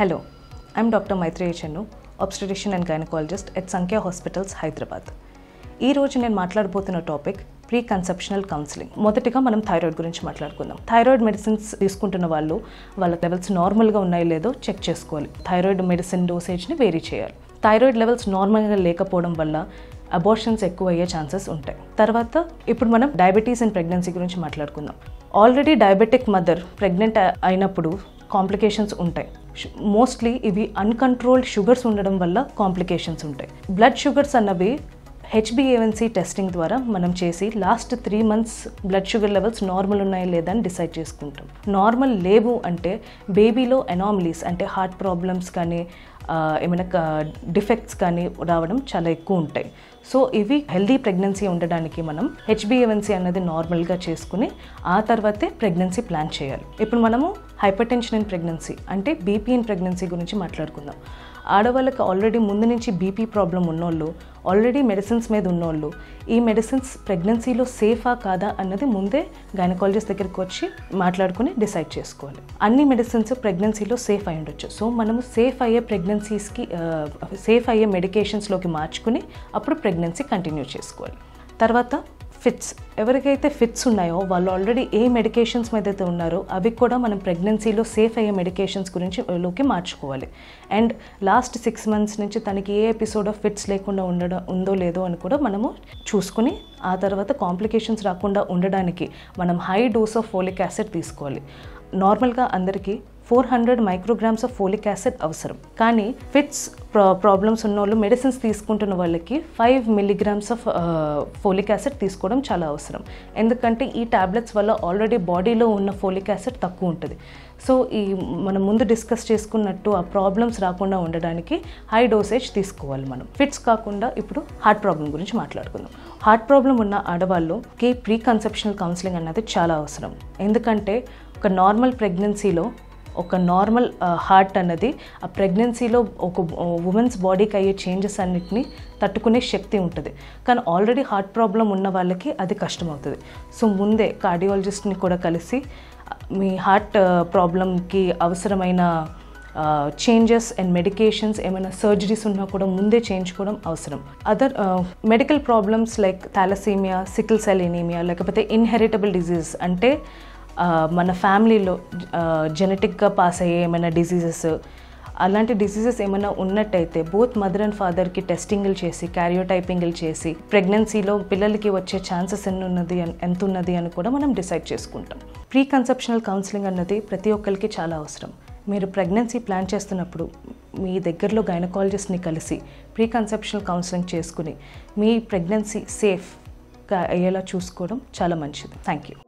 Hello, I'm Dr. Maitreya Chennu, obstetrician and gynecologist at Sankhya Hospitals, Hyderabad ఈ రోజు నేను మాట్లాడబోతున్న టాపిక్ ప్రీ కన్సెప్షనల్ కౌన్సిలింగ్ మొదటిగా మనం థైరాయిడ్ గురించి మాట్లాడుకుందాం. థైరాయిడ్ మెడిసిన్స్ తీసుకుంటున్న వాళ్ళు వాళ్ళ లెవెల్స్ నార్మల్గా ఉన్నాయో లేదో చెక్ చేసుకోవాలి. థైరాయిడ్ మెడిసిన్ డోసేజ్ని వేరీ చేయాలి. థైరాయిడ్ లెవెల్స్ నార్మల్గా లేకపోవడం వల్ల అబోర్షన్స్ ఎక్కువ అయ్యే ఛాన్సెస్ ఉంటాయి. తర్వాత ఇప్పుడు మనం డయాబెటీస్ అండ్ ప్రెగ్నెన్సీ గురించి మాట్లాడుకుందాం. ఆల్రెడీ డయాబెటిక్ మదర్ ప్రెగ్నెంట్ అయినప్పుడు కాంప్లికేషన్స్ ఉంటాయి. మోస్ట్లీ ఇవి అన్కంట్రోల్డ్ షుగర్స్ ఉండడం వల్ల కాంప్లికేషన్స్ ఉంటాయి. బ్లడ్ షుగర్స్ అన్నవి హెచ్బిఏవన్సీ టెస్టింగ్ ద్వారా మనం చేసి last three months blood sugar levels normal ఉన్నాయా లేదా అని డిసైడ్ చేసుకుంటాం. నార్మల్ లేవు అంటే బేబీలో ఎనామలీస్ అంటే హార్ట్ ప్రాబ్లమ్స్ కానీ ఏమైనా డిఫెక్ట్స్ కానీ రావడం చాలా ఎక్కువ ఉంటాయి. సో ఇవి హెల్దీ ప్రెగ్నెన్సీ ఉండడానికి మనం హెచ్బిఏవన్సీ అన్నది నార్మల్గా చేసుకుని ఆ తర్వాతే ప్రెగ్నెన్సీ ప్లాన్ చేయాలి. ఇప్పుడు మనము హైపర్ టెన్షన్ ఇన్ ప్రెగ్నెన్సీ అంటే బీపీ ఇన్ ప్రెగ్నెన్సీ గురించి మాట్లాడుకుందాం. ఆడవాళ్ళకి ఆల్రెడీ ముందు నుంచి బీపీ ప్రాబ్లం ఉన్నోళ్ళు ఆల్రెడీ మెడిసిన్స్ మీద ఉన్నోళ్ళు ఈ మెడిసిన్స్ ప్రెగ్నెన్సీలో సేఫా కాదా అన్నది ముందే గైనకాలజిస్ట్ దగ్గరికి వచ్చి మాట్లాడుకుని డిసైడ్ చేసుకోవాలి. అన్ని మెడిసిన్స్ ప్రెగ్నెన్సీలో సేఫ్ అయి ఉండొచ్చు. సో మనము సేఫ్ అయ్యే ప్రెగ్నెన్సీస్కి సేఫ్ అయ్యే మెడికేషన్స్లోకి మార్చుకుని అప్పుడు ప్రెగ్నెన్సీ కంటిన్యూ చేసుకోవాలి. తర్వాత ఫిట్స్ ఎవరికైతే ఫిట్స్ ఉన్నాయో వాళ్ళు ఆల్రెడీ ఏ మెడికేషన్స్ మీద అయితే ఉన్నారో అవి కూడా మనం ప్రెగ్నెన్సీలో సేఫ్ అయ్యే మెడికేషన్స్ గురించి లోకి మార్చుకోవాలి. అండ్ లాస్ట్ సిక్స్ మంత్స్ నుంచి తనకి ఏ ఎపిసోడ్ ఆఫ్ ఫిట్స్ లేకుండా ఉండడం ఉందో లేదో అని కూడా మనము చూసుకుని ఆ తర్వాత కాంప్లికేషన్స్ రాకుండా ఉండడానికి మనం high dose of folic acid తీసుకోవాలి. నార్మల్గా అందరికీ four hundred micrograms of folic acid అవసరం. కానీ ఫిట్స్ ప్రా ప్రాబ్లమ్స్ ఉన్న వాళ్ళు మెడిసిన్స్ తీసుకుంటున్న వాళ్ళకి five milligrams of folic acid తీసుకోవడం చాలా అవసరం. ఎందుకంటే ఈ టాబ్లెట్స్ వల్ల ఆల్రెడీ బాడీలో ఉన్న ఫోలిక్ యాసిడ్ తక్కువ ఉంటుంది. సో ఈ మనం ముందు డిస్కస్ చేసుకున్నట్టు ఆ ప్రాబ్లమ్స్ రాకుండా ఉండడానికి హై డోసేజ్ తీసుకోవాలి మనం. ఫిట్స్ కాకుండా ఇప్పుడు హార్ట్ ప్రాబ్లం గురించి మాట్లాడుకుందాం. హార్ట్ ప్రాబ్లం ఉన్న ఆడవాళ్ళుకి ప్రీ కన్సెప్షనల్ కౌన్సిలింగ్ అన్నది చాలా అవసరం. ఎందుకంటే ఒక నార్మల్ ప్రెగ్నెన్సీలో ఒక నార్మల్ హార్ట్ uh, అన్నది ఆ ప్రెగ్నెన్సీలో ఒక uh, ఉమెన్స్ బాడీకి అయ్యే చేంజెస్ అన్నిటిని తట్టుకునే శక్తి ఉంటుంది. కానీ ఆల్రెడీ హార్ట్ ప్రాబ్లం ఉన్న వాళ్ళకి అది కష్టమవుతుంది. సో ముందే కార్డియాలజిస్ట్ని కూడా కలిసి మీ హార్ట్ ప్రాబ్లంకి uh, అవసరమైన చేంజెస్ అండ్ మెడికేషన్స్ ఏమైనా సర్జరీస్ ఉన్నా కూడా ముందే చేయించుకోవడం అవసరం. Other medical problems like thalassemia sickle cell anemia లేకపోతే ఇన్హెరిటబుల్ డిజీజ్ అంటే మన ఫ్యామిలీలో జెనెటిక్గా పాస్ అయ్యే ఏమైనా డిసీజెస్ అలాంటి డిసీజెస్ ఏమైనా ఉన్నట్టయితే బోత్ మదర్ అండ్ ఫాదర్కి టెస్టింగ్లు చేసి క్యారియోటైపింగ్లు చేసి ప్రెగ్నెన్సీలో పిల్లలకి వచ్చే ఛాన్సెస్ ఎన్ని ఉన్నది అని- ఎంత ఉన్నది అని కూడా మనం డిసైడ్ చేసుకుంటాం. ప్రీ కన్సెప్షనల్ కౌన్సిలింగ్ అన్నది ప్రతి ఒక్కరికి చాలా అవసరం. మీరు ప్రెగ్నెన్సీ ప్లాన్ చేస్తున్నప్పుడు మీ దగ్గరలో గైనకాలజిస్ట్ని కలిసి ప్రీ కన్సెప్షనల్ కౌన్సిలింగ్ చేసుకుని మీ ప్రెగ్నెన్సీ సేఫ్గా అయ్యేలా చూసుకోవడం చాలా మంచిది. Thank you